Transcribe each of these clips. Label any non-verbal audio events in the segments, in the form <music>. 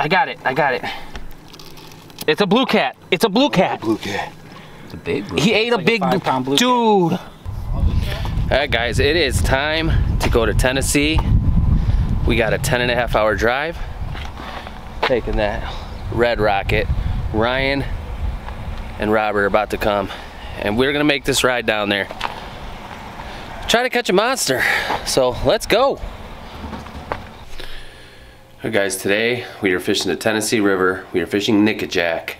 I got it. I got it. It's a blue cat. It's a blue cat. Blue cat. It's a big blue. He ate a like big five pound blue dude. All right, guys, it is time to go to Tennessee. We got a 10 and a half hour drive. Taking that red rocket. Ryan and Robert are about to come, and we're gonna make this ride down there. Try to catch a monster. So let's go. Hey guys, today we are fishing the Tennessee River. We are fishing Nickajack.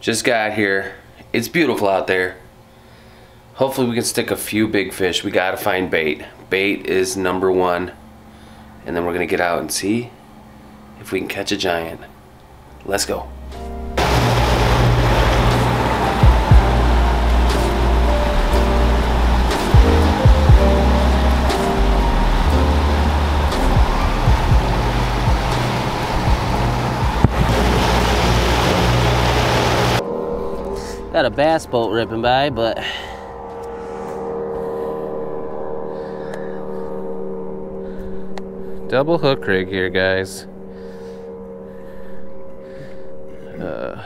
Just got here. It's beautiful out there. Hopefully we can stick a few big fish. We gotta find bait. Bait is number one. And then we're gonna get out and see if we can catch a giant. Let's go. Got a bass boat ripping by, but double hook rig here, guys. Uh,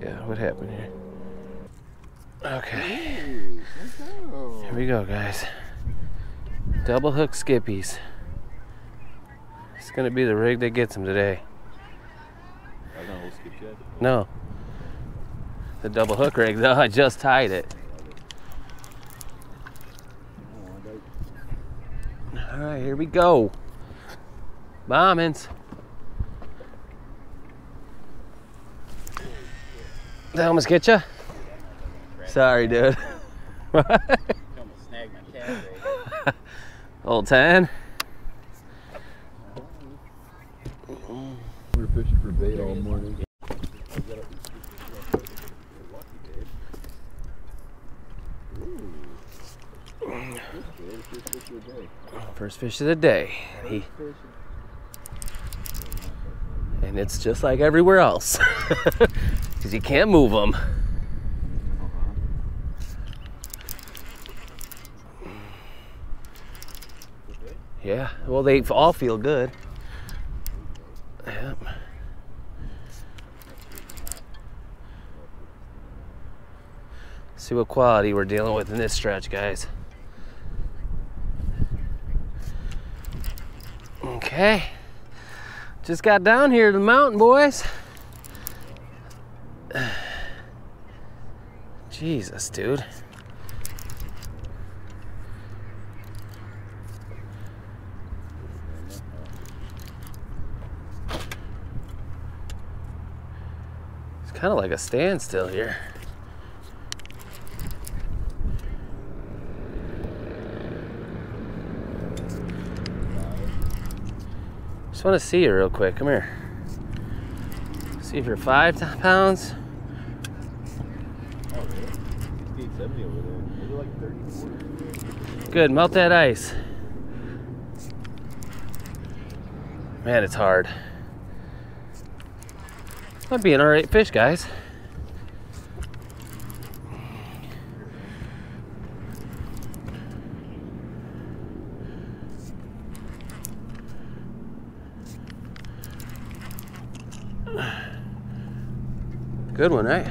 yeah, what happened here? Okay. Here we go, guys. Double hook skippies. It's gonna be the rig that gets them today. No. The double hook rig, though, <laughs> oh, I just tied it. All right, here we go. Bombings. Did I almost get you? Sorry, dude. <laughs> Old 10. We were fishing for bait all morning. First fish of the day. He, and it's just like everywhere else. <laughs> Because you can't move them. Yeah, well, they all feel good. Yep. See what quality we're dealing with in this stretch, guys. Okay. Just got down here to the mountain, boys. <sighs> Jesus, dude. It's kind of like a standstill here. Just want to see you real quick. Come here. See if you're five pounds. Good, melt that ice. Man, it's hard. Might be an alright fish, guys. Good one, right?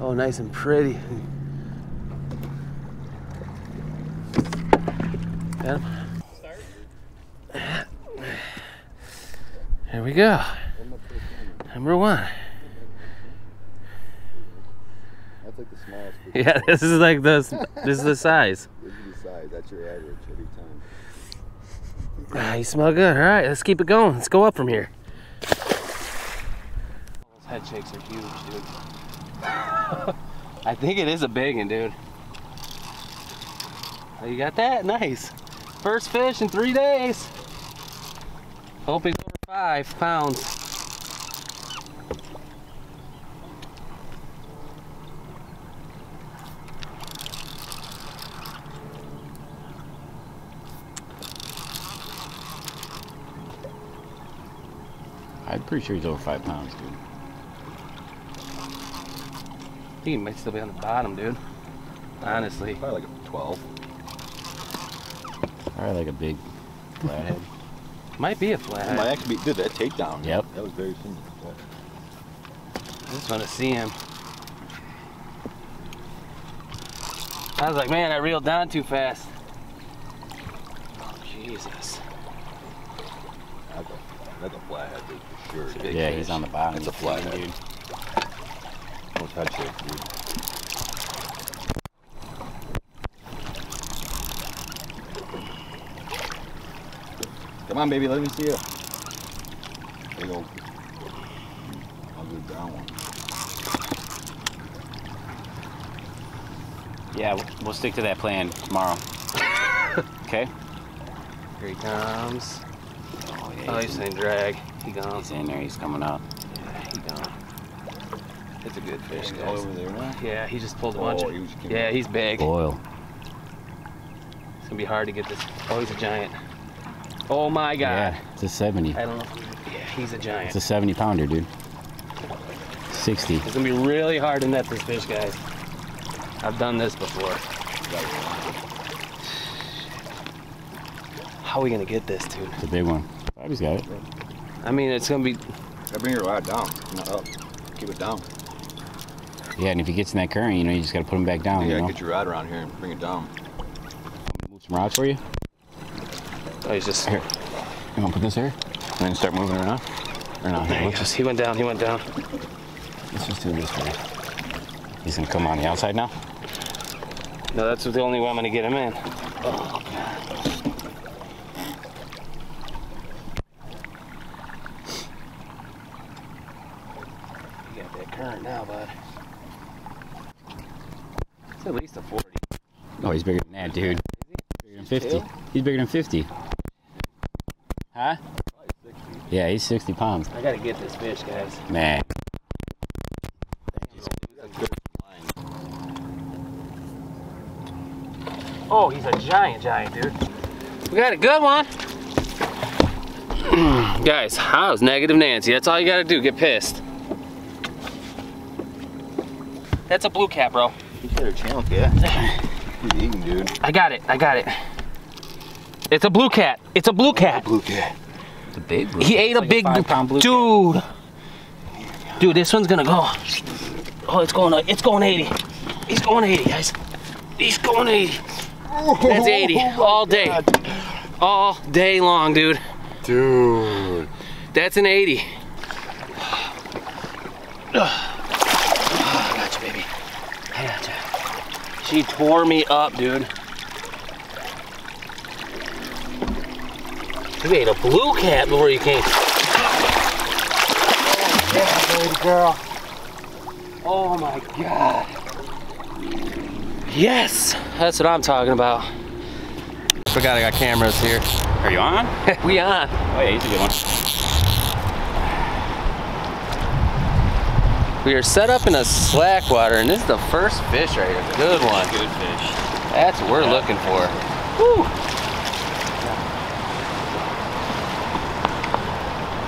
Oh, nice and pretty. Got. Here we go. Number one. That's like the smallest. Yeah, this is like this. This the size. This is the size. That's your average every time. Ah, you smell good. All right, let's keep it going. Let's go up from here. Head shakes are huge, dude. <laughs> I think it is a big one, dude. Oh, you got that? Nice. First fish in three days. Hope he's over five pounds. I'm pretty sure he's over five pounds, dude. I think he might still be on the bottom, dude. Honestly. Probably like a 12. Probably like a big flathead. Might be a Might flathead. actually be, dude, that takedown. Yep. That was very similar. I just want to see him. I was like, man, I reeled down too fast. Oh, Jesus. That's a, that's a flathead, dude, for sure. It's a big Yeah, fish. he's on the bottom. That's a He's feeding, flathead. dude. Almost head shake, dude. Come on, baby, let me see you. There you go. Ugly brown one. Yeah, we'll- we'll stick to that plan tomorrow. <laughs> okay? Here he comes. Oh, yeah. Oh, he's saying drag. He gone. he's in there. He's coming up. Yeah, he gone. It's a good fish, All guys. over there now. Yeah, he just pulled a bunch. Oh, of- he was came Yeah, he's big. Boil. It's gonna be hard to get this. Oh, he's a giant. Oh my God. Yeah, it's a 70. I don't know. Yeah, he's a giant. It's a 70 pounder, dude. 60. It's gonna be really hard to net this fish, guys. I've done this before. How are we gonna get this, dude? It's a big one. Bobby's got it. I mean, it's gonna be. Gotta bring your rod down, not up. Keep it down. Yeah, and if he gets in that current, you know, you just got to put him back down, you you gotta know? get your rod around here and bring it down. Move some rods for you. Oh, he's just. Here. You want to put this here? And then start moving around? Or no? There he goes. He went down. He went down. let's just do this way. He's going to come on the outside now? No, that's the only way I'm gonna get him in. You got that current now, bud. It's at least a 40. Oh, he's bigger than that, dude. Bigger than 50. He's bigger than 50. Huh? Yeah, he's 60 pounds. I gotta get this fish, guys. Man. Oh, he's a giant, giant, dude. We got a good one. <clears throat> Guys, how's negative Nancy? That's all you gotta do, get pissed. That's a blue cat, bro. You got a channel cat. He's eating, dude. I got it, I got it. It's a blue cat. It's a blue cat. Blue cat. It's a big blue. He ate a big five pound blue dude. Dude, this one's gonna go. Oh, it's going. It's going 80. He's going 80, guys. He's going 80. That's 80 all day, all day long, dude. Dude. That's an 80. I got you, baby. I got you. She tore me up, dude. You ate a blue cat before you came. Oh, yeah, baby girl. Oh my god. Yes, that's what I'm talking about. Forgot I got cameras here. Are you on? <laughs> we on. Oh, yeah, he's a good one. We are set up in a slack water, and this is the first fish right here. Good one. Good fish. That's what we're looking for. Woo.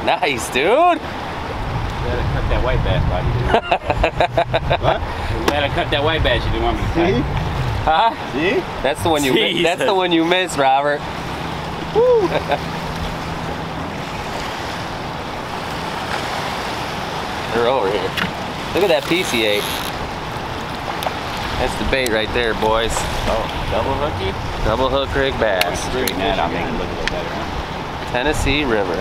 Nice, dude. You gotta cut that white bass, buddy. <laughs> What? You gotta cut that white bass you didn't want me to See? cut. Huh? See? That's the one you. mi- That's the one you missed, Robert. <laughs> They're over here. Look at that piece he ate. That's the bait right there, boys. Oh, double hooky? Double hook rig bass. Straighten that out, make it look a little better, huh? Tennessee River.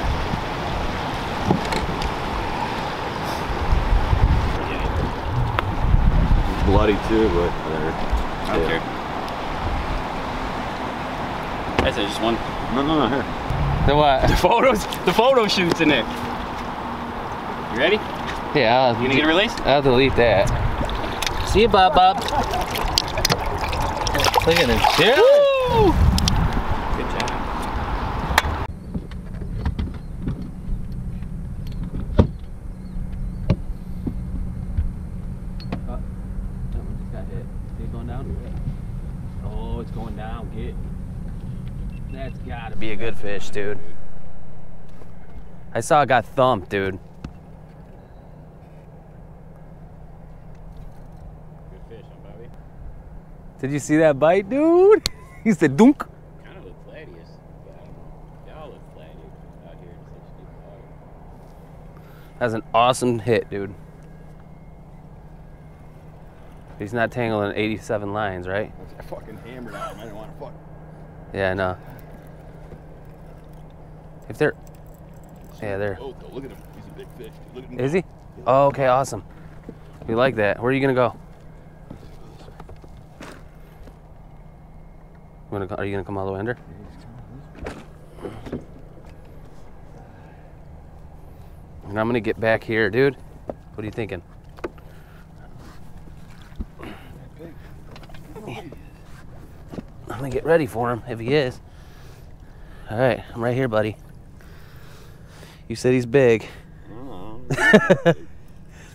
Bloody too, but whatever. I don't care. That's it, just one. No, no, no, here. The what? <laughs> The photos, the photo shoots in there. You ready? Yeah, I'll, You gonna get a release? I'll delete that. See you, Bob Bob. Look at him. Woo! Good job. Uh, oh, it's going down. Get. That's gotta be a good fish, dude. I saw it got thumped, dude. Good fish, huh, Bobby? Did you see that bite, dude? <laughs> He said dunk. Kind of look flattiest. but I don't know. They all look flatty. That's an awesome hit, dude. He's not tangling 87 lines, right? I fucking hammered on him. I didn't want to fuck. Yeah, no. If they're, yeah, they're. Oh, look at him. He's a big fish. Look at him. Is he? Oh, okay, awesome. We like that. Where are you gonna go? Gonna, are you gonna come all the way under? And I'm gonna get back here, dude. What are you thinking? I'm gonna get ready for him if he is. All right, I'm right here, buddy. You said he's big. Oh, <laughs>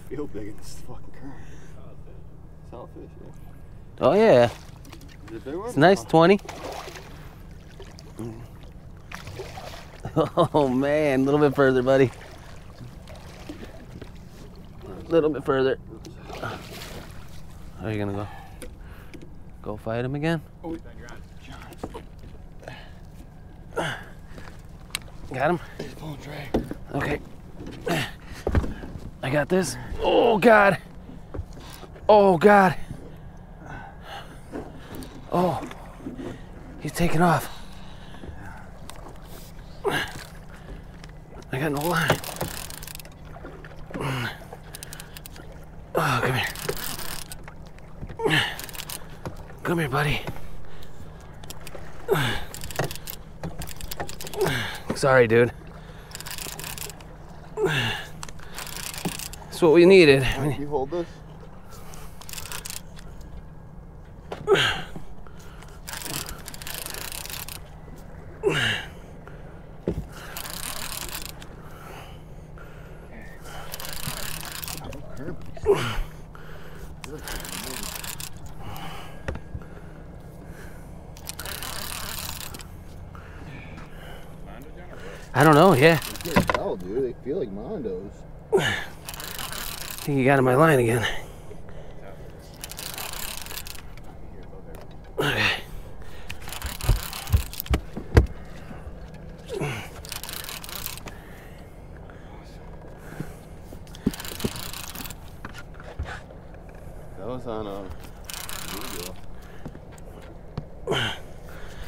feel big in this fucking current. Yeah. Oh yeah, it's nice 20. <laughs> Oh man, a little bit further, buddy. A little bit further. Are you gonna go? Go fight him again? Oh, Got him? he's pulling drag. Okay. I got this. Oh God. Oh God. Oh. He's taking off. I got no line. Oh, come here. Come here, buddy. Sorry, dude. That's what we needed. Mean, You hold this? I don't know. Yeah, You can't tell, dude. They feel like Mondos. I think you got in my line again. Okay. That was on a video.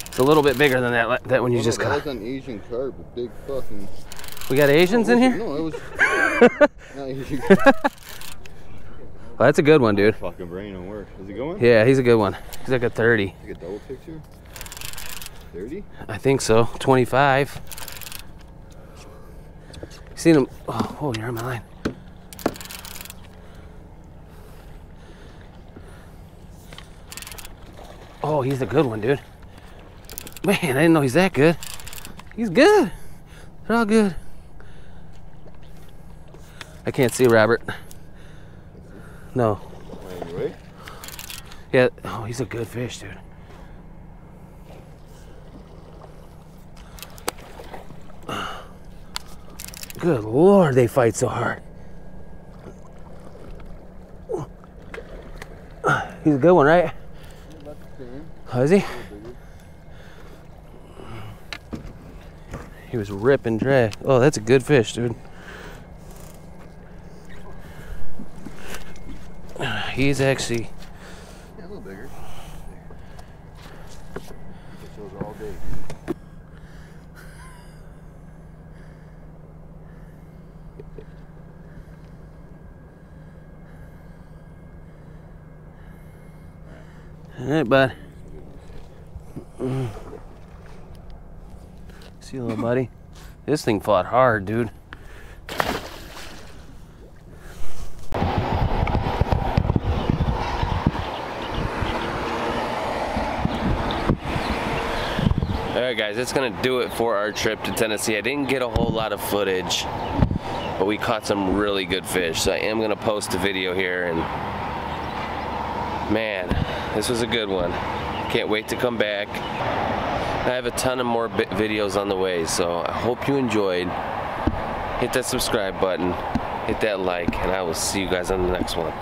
It's a little bit bigger than that. That one you Oh, just that caught. was an Asian carp, a big fucking. We got Asians oh, in here. No, it was. <laughs> not Asian. Oh, that's a good one, dude. fucking brain don't work. Is it going? Yeah, he's a good one. He's like a 30. Like a double picture? 30? I think so. 25. Seen him. Oh, oh, you're on my line. Oh, he's a good one, dude. Man, I didn't know he's that good. He's good. They're all good. I can't see Robert. No. Anyway. Yeah. Oh, he's a good fish, dude. Good lord, they fight so hard. He's a good one, right? Oh, is he? He was ripping drag. Oh, that's a good fish, dude. He's actually Yeah, a little bigger. Those all day, dude. All right, bud. See you, little buddy. This thing fought hard, dude. Guys, that's gonna do it for our trip to Tennessee. I didn't get a whole lot of footage, but we caught some really good fish. So I am gonna post a video here and Man, this was a good one. Can't wait to come back. I have a ton of more videos on the way, so I hope you enjoyed. Hit that subscribe button, hit that like, and I will see you guys on the next one.